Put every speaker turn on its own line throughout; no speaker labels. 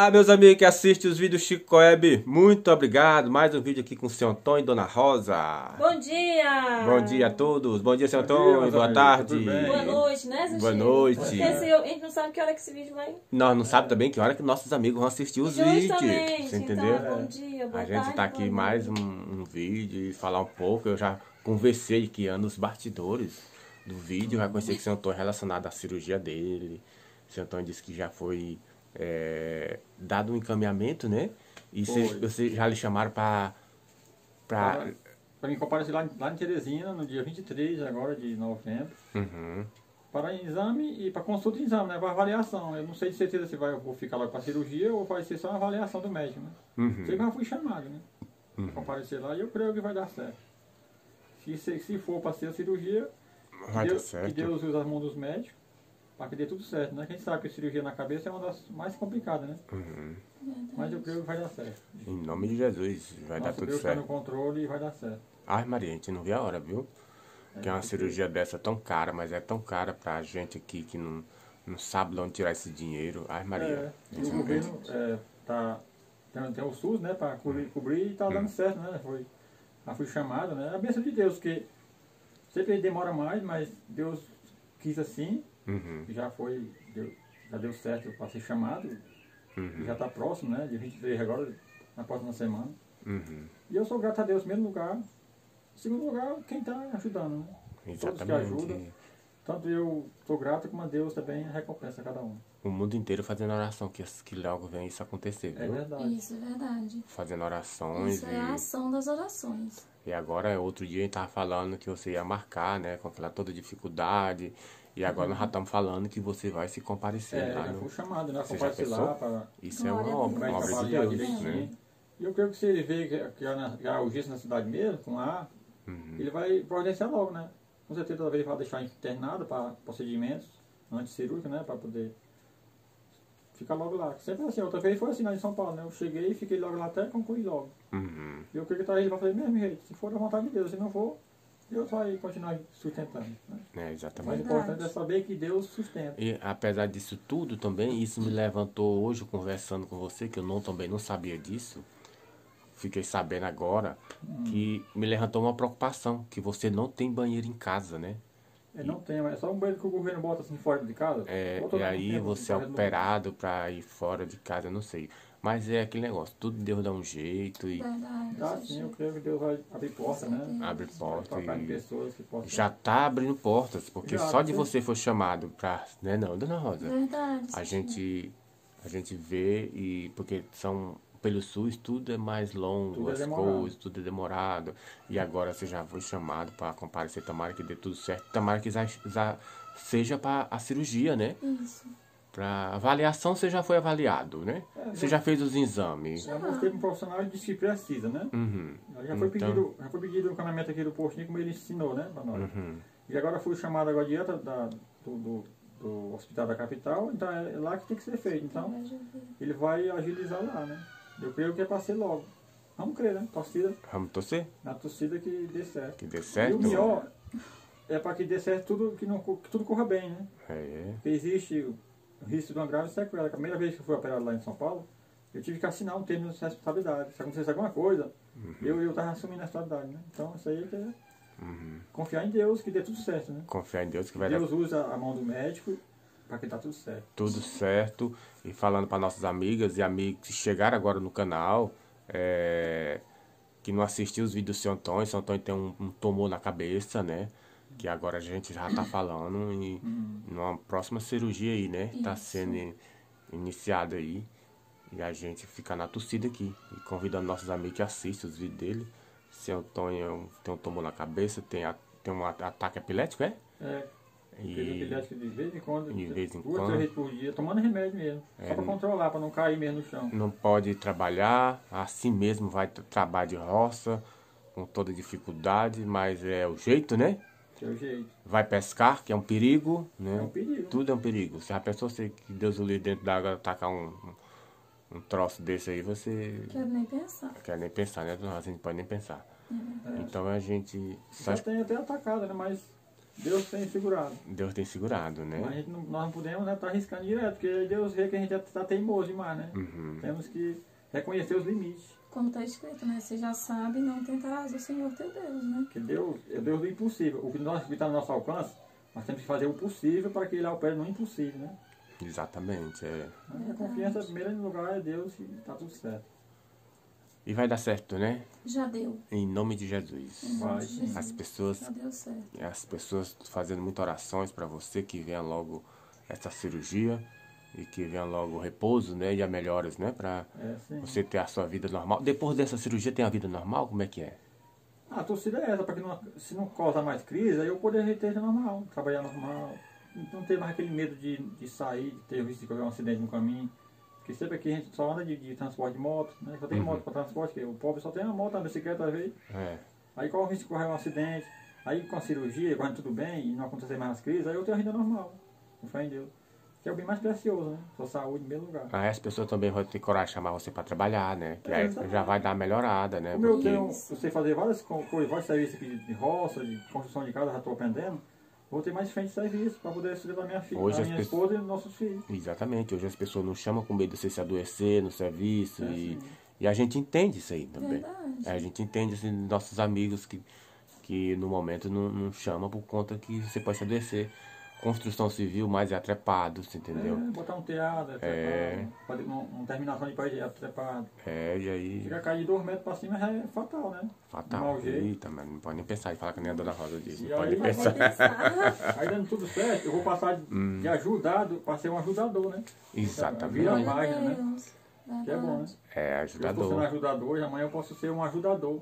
Ah, meus amigos que assistem os vídeos Chico Web, muito obrigado. Mais um vídeo aqui com o seu Antônio e Dona Rosa.
Bom dia!
Bom dia a todos. Bom dia, seu
dia,
Antônio.
meus
Boa
amigos.
tarde.
Boa noite, né, Zé
Boa
Chico?
noite.
Porque se eu- a gente não sabe que hora que esse vídeo vai.
Nós não sabemos também que hora que nossos amigos vão assistir os vídeos.
Justamente.
Você entendeu?
Então, bom dia, boa
A gente
tarde,
tá aqui mais um, um vídeo e falar um pouco. Eu já conversei aqui nos bastidores do vídeo. Já conheci que o seu Antônio é relacionado à cirurgia dele. O seu Antônio disse que já foi é, dado um encaminhamento, né? E vocês já lhe chamaram pra...
Para, para mim comparecer lá, lá em Teresina, no dia 23 agora de novembro,
Uhum.
para exame e para consulta e exame, né? Para avaliação. Eu não sei de certeza se vai, eu vou ficar lá para cirurgia ou vai ser só uma avaliação do médico, né?
Uhum.
Sei que eu já fui chamado, né? Para comparecer lá e eu creio que vai dar certo. Se, se, se for para ser a cirurgia,
Vai
Deus,
certo.
que Deus usa as mãos dos médicos para que dê tudo certo, né? Quem sabe que a cirurgia na cabeça é uma das mais complicadas, né?
Uhum.
Mas eu creio que vai dar certo.
Em nome de Jesus, vai dar
Nosso
tudo
Deus está no
certo.
controle e vai dar certo.
Ai, Maria, a gente não vê a hora, viu? Que é uma cirurgia dessa tão cara, mas é tão cara pra gente aqui que não, não sabe de onde tirar esse dinheiro. Ai, Maria.
É,
a
o governo é, tá, tem, tem o SUS, né, para cobrir, cobrir e tá
Hum.
dando certo, né? Foi, já fui chamado, né? A bênção de Deus, que sempre demora mais, mas Deus quis assim,
Uhum,
já foi, deu, já deu certo para ser chamado,
uhum,
já está próximo, né? De 23 agora, na próxima semana.
uhum.
E eu sou grato a Deus, em primeiro lugar. Em segundo lugar, quem está ajudando, né? Todos que ajudam.
Exatamente.
Tanto eu sou grato como a Deus também recompensa cada um.
O mundo inteiro fazendo oração, que, que logo vem isso acontecer,
É
viu?
verdade.
Isso é verdade.
Fazendo orações
Isso é a
e,
ação das orações.
e agora outro dia a gente tava falando que você ia marcar, né? Com aquela toda dificuldade. E agora nós já estamos falando que você vai se comparecer
É,
lá
já
no.
fui chamado, né?
Você já
Comparecer
pensou?
lá para
Isso é uma
a
obra, uma obra de Deus, né?
E eu creio que se ele vê que, que, há na- que urgência na cidade mesmo, com A,
Uhum.
ele vai providenciar logo, né? Com certeza talvez vai deixar internado para procedimentos anticirúrgicos, né? Para poder ficar logo lá. Sempre assim, outra vez foi assim lá em São Paulo, né? Eu cheguei e fiquei logo lá até concluir logo.
Uhum.
E eu creio que tá, ele vai fazer mesmo jeito. Se for da vontade de Deus, se não for, Deus vai continuar sustentando. Né?
É,
O
exatamente.
Verdade.
importante é saber que Deus sustenta.
E apesar disso tudo também, isso me levantou hoje conversando com você, que eu não, também não sabia disso. Fiquei sabendo agora que me levantou uma preocupação, que você não tem banheiro em casa, né?
É, não tem, mas é só um banheiro que o governo bota assim fora de casa.
É, e aí
tempo,
você é operado pra ir fora de casa, eu não sei. Mas é aquele negócio, tudo Deus dá um jeito e
Verdade. Zé
sim, eu creio que Deus vai abrir porta, né?
abre porta e
pessoas que possam...
já tá abrindo portas, porque
Já,
só de
sim.
você for chamado pra, né não, Dona Rosa?
Verdade.
a gente a gente vê e porque são pelo SUS tudo é mais longo
Tudo é
as
demorado.
coisas tudo é demorado e agora você já foi chamado para comparecer tomara que dê tudo certo tomara que já, já seja para a cirurgia né.
Isso.
para avaliação você já foi avaliado né
É,
você
já-
já fez os exames
Já mostrei para um profissional e disse que precisa, né?
uhum.
Já foi,
Então-
pedido, já foi pedido o encaminhamento aqui do postinho, como ele ensinou, né? Pra nós.
Uhum.
E agora fui chamado agora direto da, do, do, do hospital da capital, então é lá que tem que ser feito. Então, ele vai agilizar lá, né? Eu creio que é para ser logo. Vamos crer, né? Torcida,
vamos torcer
na torcida que dê certo.
que dê
E
certo
o melhor é para que dê certo tudo, que, não, que tudo corra bem, né?
é
Porque existe o risco de uma grave sequela. A primeira vez que eu fui operado lá em São Paulo, eu tive que assinar um termo de responsabilidade. Se acontecesse alguma coisa, eu eu estava assumindo a responsabilidade, né? Então isso aí é
Uhum.
confiar em Deus que dê tudo certo, né?
confiar em Deus que vai dar
Deus usa a mão do médico para que tá tudo certo.
tudo certo. E falando para nossas amigas e amigos que chegaram agora no canal, é, que não assistiu os vídeos do seu Antônio, seu Antônio tem um, um tumor na cabeça, né? Que agora a gente já tá falando e numa próxima cirurgia aí, né? Tá
Isso.
sendo in- iniciada aí. E a gente fica na torcida aqui. E convidando nossos amigos que assistem os vídeos dele. Seu Antônio tem um tumor na cabeça, tem, a- tem um at- ataque epilético, é?
É,
E-
Teve epilético de vez em quando,
de vez em
duas,
quando.
três vezes por dia, tomando remédio mesmo.
É,
só para controlar, para não cair mesmo no chão.
não pode trabalhar, assim mesmo vai tra- trabalhar de roça, com toda dificuldade, mas é o jeito, né?
Que é o jeito.
Vai pescar, que é um perigo, né?
É um perigo.
Tudo é um perigo. Você já pensou se que Deus o livre dentro da água tacar um, um, troço desse aí, você
Quero nem pensar.
não quer nem pensar, né? A gente pode nem pensar.
É.
Então a gente
Já tem até atacado, né? Mas Deus tem segurado.
Deus tem segurado,
Mas a
né?
gente não, nós não podemos estar arriscando direto, porque Deus vê que a gente está teimoso demais, né?
Uhum.
Temos que reconhecer os limites.
Como está escrito, né? Você já sabe, não tentarás o Senhor teu Deus, né?
Que Deus é Deus do impossível. O que nós está no nosso alcance, nós temos que fazer o possível para que ele opere no impossível, né?
Exatamente, é.
A confiança, primeiro lugar, é Deus e está tudo certo.
E vai dar certo, né?
Já deu.
Em nome de Jesus.
Em nome de. Jesus.
As pessoas
Já deu certo.
as pessoas fazendo muitas orações para você que venha logo essa cirurgia e que venha logo o repouso, né, e a melhoras, né, para
É,
você ter a sua vida normal. Depois dessa cirurgia tem a vida normal, como é que é?
A torcida é essa, para que não, se não causa mais crise, aí eu poder ter normal, trabalhar normal. Não ter mais aquele medo de, de sair, de ter risco de correr um acidente no caminho. Porque sempre aqui a gente só anda de, de transporte de moto, né? Só tem
Uhum.
moto para transporte, que o pobre só tem uma moto, uma bicicleta às vezes.
É,
Aí corre o risco de correr um acidente. Aí com a cirurgia, correndo tudo bem e não acontecer mais as crises, aí eu tenho a vida normal. Com fé em Deus. Que é o bem mais precioso, né? Sua saúde em primeiro lugar.
aí as pessoas também vão ter coragem de chamar você para trabalhar, né? Que
É,
aí
exatamente.
já vai dar uma melhorada, né?
Como eu
Porque
tenho, eu sei fazer várias co- coisas, vários serviços aqui de roça, de construção de casa, já estou aprendendo, vou ter mais frente de serviço para poder sustentar minha filha,
Hoje
minha
pessoas-
esposa e nossos filhos.
exatamente, hoje as pessoas não chamam com medo de você se adoecer no serviço
É,
e,
sim.
e a gente entende isso aí também.
Verdade.
A gente entende assim, nossos amigos que, que no momento não, não chama por conta que você pode se adoecer. Construção civil mais é atrepado, você entendeu?
É, botar um teado, é
É.
trepado, fazer uma, uma terminação de parede é trepado.
É, e aí.
Fica cair de dois metros para cima é fatal, né?
Fatal. Eita, mas não pode nem pensar em falar que nem a dona Rosa disse.
E
Não pode pensar.
pensar.
Aí dando tudo certo, eu vou passar de,
Hum.
de ajudado para ser um ajudador, né?
Exatamente.
Vira a página, né? Que é bom, né?
É,
Eu estou sendo
ajudador.
ajudador e amanhã eu posso ser um ajudador.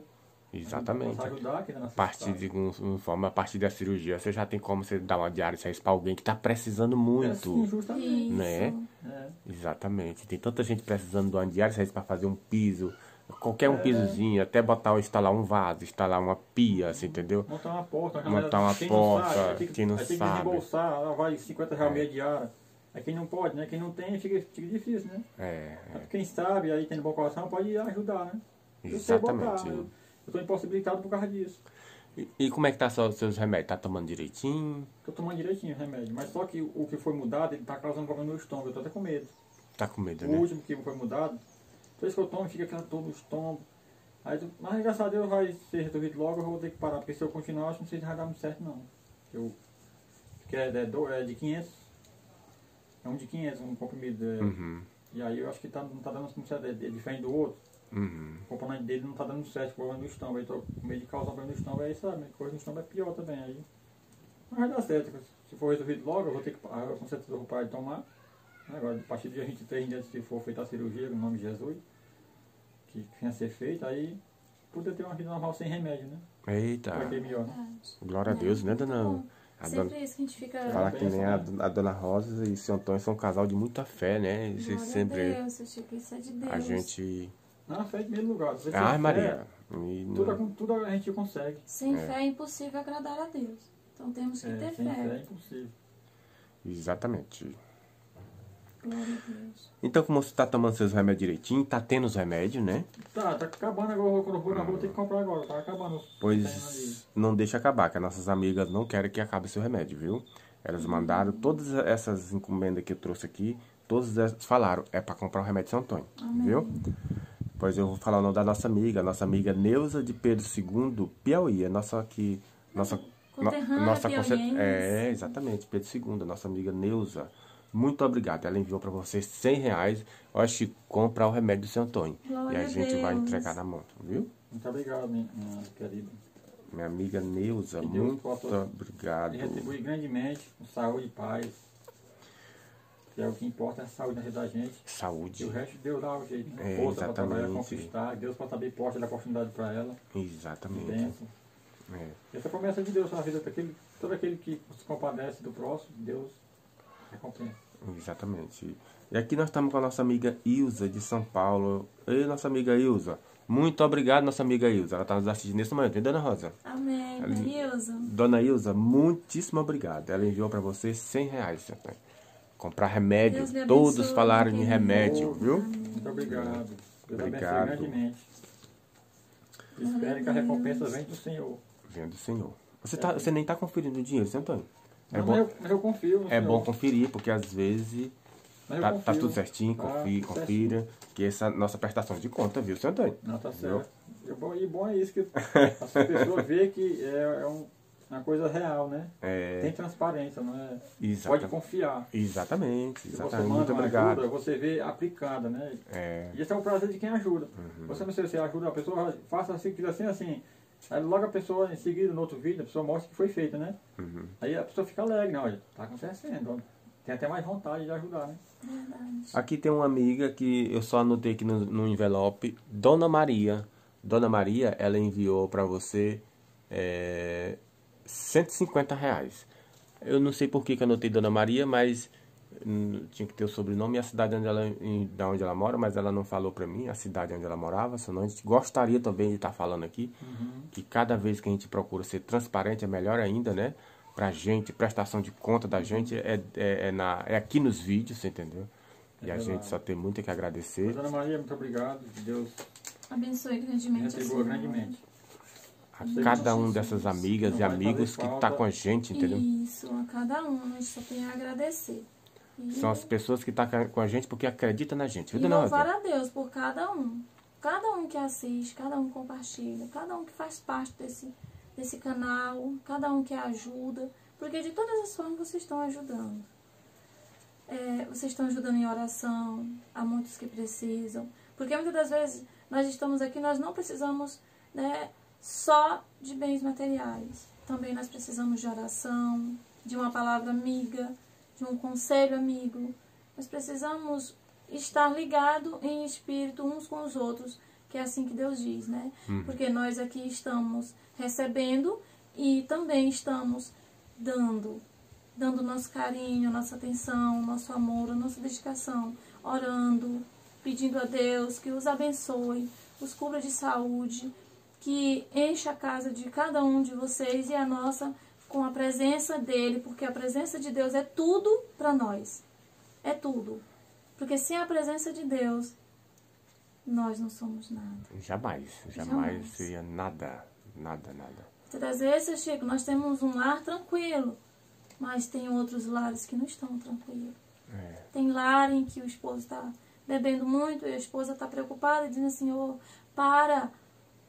Exatamente. A partir de forma, a partir da cirurgia, você já tem como você dar uma diária de para alguém que está precisando
É
muito.
assim, justamente.
Isso.
Né?
É.
Exatamente. Tem tanta gente precisando de uma diária para fazer um piso, qualquer um
É.
pisozinho, até botar ou instalar um vaso, instalar uma pia, assim, entendeu?
Montar uma porta.
Montar uma
quem
porta,
Não sabe, aí tem que,
quem não
aí tem que
sabe.
desembolsar, ela vai 50 reais meia diária. Aí quem não pode, né? Quem não tem, fica, fica difícil, né?
É,
Mas Quem sabe, aí tem bom coração, pode ajudar, né?
Exatamente.
Eu estou impossibilitado por causa disso.
E, e como é que tá só os seus remédios? Tá tomando direitinho?
Estou tomando direitinho o remédio. Mas só que o que foi mudado, ele está causando problema no estômago. Eu estou até com medo.
Tá com medo,
O
né?
último que foi mudado, toda que eu tomo, fica aquela dor no estômago. Aí, mas graças a Deus vai ser resolvido logo, eu vou ter que parar, porque se eu continuar, acho que não sei se vai dar muito certo não. Eu, porque é, é, é de 500, é um de 500, um comprimido. é,
Uhum,
E aí eu acho que tá, não tá dando muito certo, é, é diferente do outro.
Uhum.
O componente dele não tá dando certo, problema no estômago. Aí tô com medo de causar problema no estômago, aí sabe, coisa no estômago é pior também. Aí, mas vai dar certo, se for resolvido logo, eu vou ter que, ah, eu com certeza eu vou parar de tomar. Agora, a partir do dia 23 em diante, se for feita a cirurgia, no nome de Jesus, que venha a ser feita, aí poder ter uma vida normal sem remédio, né?
Eita,
Vai ter melhor. né?
Glória a
É,
Deus, né, dona?
bom.
A dona
Sempre isso que a gente fica.
Falar que nem a,
benção,
a dona Rosa e o seu Antônio são um casal de muita fé, né?
Glória
sempre.
a Deus, Chico, isso é de Deus.
A gente.
Na fé em primeiro lugar. Você
Ai,
tiver
Maria.
fé,
E
Tudo,
não-
tudo a gente consegue.
Sem
É.
fé é impossível agradar a Deus. Então temos que
É,
ter
sem fé é
fé.
impossível.
Exatamente.
Glória a Deus.
Então, como você tá tomando seus remédios direitinho, tá tendo os remédios, né?
Tá, tá acabando agora. Quando eu for na rua, tenho que comprar agora. Tá acabando. Tem.
Pois não deixa acabar, que as nossas amigas não querem que acabe seu remédio, viu? Elas mandaram todas essas encomendas que eu trouxe aqui, todas elas falaram, é para comprar o remédio de São Antônio, viu? Pois eu vou falar o nome da nossa amiga, nossa amiga Neuza de Pedro II, Piauí, é nossa aqui, nossa
Conterrânea
nossa conce- é, exatamente, Pedro II, nossa amiga Neuza. Muito obrigado. Ela enviou para você 100 reais. Eu acho que comprar o remédio do seu Antônio.
Glória
e a
a
gente vai
Deus.
entregar na mão, viu?
Muito obrigado, minha, minha querida.
Minha amiga Neuza,
Que
muito obrigado.
E retribui grandemente com saúde e paz. Que é o que importa, é a saúde na vida da gente. E
Saúde.
o resto Deus dá o jeito, né?
É,
Força para trabalhar, conquistar. Deus para abrir porta da oportunidade para ela.
Exatamente. É.
Essa promessa de Deus na vida daquele, todo aquele que se compadece do próximo, Deus recompensa.
Exatamente. E aqui nós estamos com a nossa amiga Ilza de São Paulo. Ei, nossa amiga Ilza. Muito obrigado, nossa amiga Ilza. Ela está nos assistindo nesse momento, hein, Dona Rosa?
Amém. Nilza.
Dona Ilza, muitíssimo obrigado. Ela enviou para você 100 reais. seu Antônio. Comprar remédio. Todos
abençoe,
falaram
querido.
remédio, viu?
Muito obrigado. Deus
Obrigado.
abençoe grandemente. Espero que a recompensa venha do Senhor.
Vendo do Senhor. Você, tá, você nem tá conferindo o dinheiro, seu Antônio. É
Não,
bom,
mas, eu, eu confio
é bom conferir, porque às vezes tá, tá tudo certinho,
Tá
confie,
tudo
confira. Que essa é a nossa prestação de conta, viu, seu Antônio?
Não, tá
Entendeu?
certo. E bom, e bom é isso, que as pessoas veem que é, é um- uma coisa real, né?
É,
Tem transparência, não é?
exata-
Pode confiar.
Exatamente,
Se você
exatamente.
manda
Muito
uma
obrigado.
ajuda, você vê aplicada, né?
É,
E esse é o prazer de quem ajuda.
Uhum.
Você não sei se você ajuda a pessoa, faça assim, assim, assim. Aí logo a pessoa, em seguida, no outro vídeo, a pessoa mostra que foi feito, né?
uhum.
Aí a pessoa fica alegre, né? Olha, tá acontecendo. Tem até mais vontade de ajudar, né?
Verdade.
Aqui tem uma amiga que eu só anotei aqui no, no envelope, Dona Maria. Dona Maria, ela enviou para você é, 150 reais. Eu não sei por que, que eu anotei Dona Maria, mas hum, tinha que ter o sobrenome e a cidade onde ela, em, da onde ela mora, mas ela não falou para mim a cidade onde ela morava, senão a gente gostaria também de estar falando aqui que cada vez que a gente procura ser transparente é melhor ainda, né? Pra gente, prestação de conta da gente é, é, é na, é aqui nos vídeos, você entendeu? E
É
a gente só tem muito que agradecer.
Dona Maria, muito obrigado. Que Deus
Abençoe grandemente
grandemente.
A cada um dessas amigas e amigos que tá
falta.
com a gente, entendeu?
Isso, a cada um, a gente só tem a agradecer. E,
São as pessoas que tá com a gente porque acreditam na gente,
e louvar a Deus por cada um. Cada um que assiste, cada um que compartilha, cada um que faz parte desse, desse canal, cada um que ajuda. Porque de todas as formas vocês estão ajudando. É, vocês estão ajudando em oração, há muitos que precisam. Porque muitas das vezes nós estamos aqui, nós não precisamos né, só de bens materiais. Também nós precisamos de oração, de uma palavra amiga, de um conselho amigo. Nós precisamos estar ligado em espírito uns com os outros, que é assim que Deus diz, né? Porque nós aqui estamos recebendo e também estamos dando, dando nosso carinho, nossa atenção, nosso amor, nossa dedicação, orando, pedindo a Deus que os abençoe, os cubra de saúde, que encha a casa de cada um de vocês e a nossa com a presença dele, porque a presença de Deus é tudo para nós. É tudo. Porque sem a presença de Deus, nós não somos nada.
Jamais, jamais
Jamais.
seria nada, nada, nada.
Muitas vezes, Chico, nós temos um lar tranquilo, mas tem outros lares que não estão tranquilos.
É,
Tem lar em que o esposo está bebendo muito e a esposa está preocupada, dizendo assim, ô, para,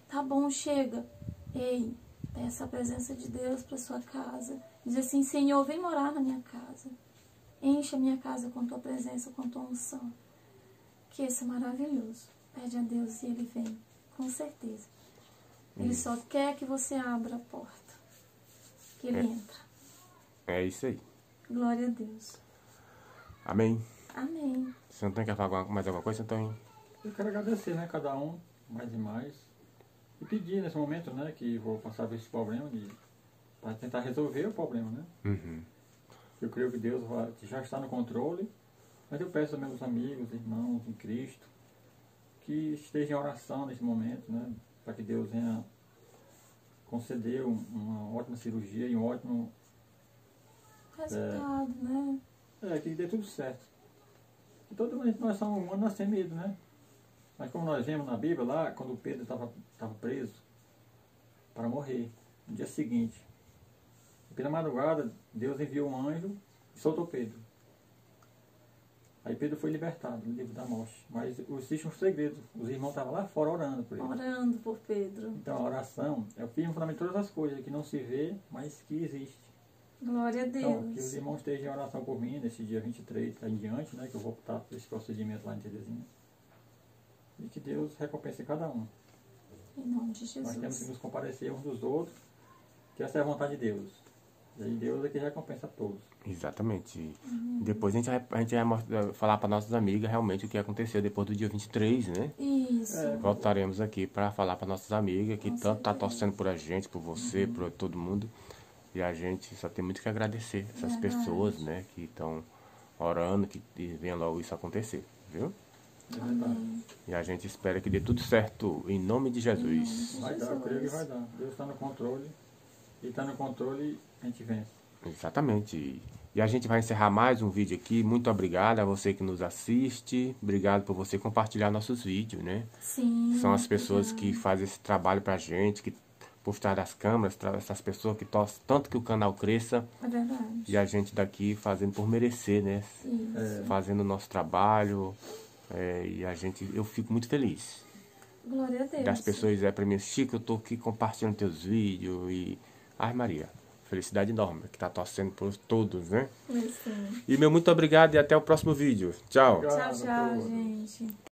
tá bom, chega. Ei, peça a presença de Deus para sua casa. Diz assim, Senhor, vem morar na minha casa. Enche a minha casa com tua presença, com tua unção. Que esse é maravilhoso. Pede a Deus e ele vem, com certeza. Ele só quer que você abra a porta. Que ele
É.
entra.
é isso aí.
Glória a Deus.
Amém.
Amém.
Você não tem que falar mais alguma coisa, então?
Eu quero agradecer, né, cada um, mais e mais. E pedir nesse momento, né, que vou passar por esse problema de para tentar resolver o problema, né?
Uhum.
Eu creio que Deus já está no controle, mas eu peço aos meus amigos, irmãos em Cristo, que estejam em oração nesse momento, né? Para que Deus venha conceder um- uma ótima cirurgia e um ótimo.
Resultado, né?
É, que dê tudo certo. Que todo mundo, nós somos humanos, nós temos medo, né? Mas como nós vemos na Bíblia lá, quando Pedro estava preso para morrer, no dia seguinte, pela madrugada, Deus enviou um anjo e soltou Pedro. Aí Pedro foi libertado no livro da morte. Mas existe um segredo. Os irmãos estavam lá fora orando por ele.
Orando por Pedro.
Então a oração é o firme fundamento de todas as coisas, que não se vê, mas que existe.
Glória a
Então, que os
Deus.
irmãos estejam em oração por mim nesse dia 23 tá em diante, né? Que eu vou optar por esse procedimento lá em Terezinha. E que Deus recompense cada um.
Em nome de
Nós temos que
Jesus.
nos comparecer uns dos outros, que essa é a vontade de Deus. E Deus é que recompensa a todos.
Exatamente.
Uhum.
Depois a gente vai, a gente vai mostrar- falar para nossas amigas realmente o que aconteceu depois do dia 23, né?
Isso.
É.
Voltaremos aqui para falar para nossas amigas que
Com
tanto tá torcendo por a gente, por você, por todo mundo. E a gente só tem muito que agradecer essas
Verdade.
pessoas, né, que estão orando que venha logo isso acontecer, viu?
Amém.
E a gente espera que dê tudo certo em nome de Jesus.
Vai dar, eu creio que vai dar. Deus está no controle. E está no controle, a gente vence.
Exatamente. E a gente vai encerrar mais um vídeo aqui. Muito obrigado a você que nos assiste. Obrigado por você compartilhar nossos vídeos, né?
Sim.
São as pessoas que fazem esse trabalho pra gente, que por trás das câmeras, essas pessoas que torcem tanto que o canal cresça
É verdade.
e a gente daqui fazendo por merecer, né?
Isso.
É.
Fazendo o nosso trabalho é, e a gente, eu fico muito feliz.
Glória a Deus.
Das pessoas dizem pra mim, Chico, eu tô aqui compartilhando teus vídeos e... Ai Maria, felicidade enorme, que tá torcendo por todos, né? E meu muito obrigado e até o próximo vídeo. Tchau!
Obrigado.
Tchau, tchau, gente.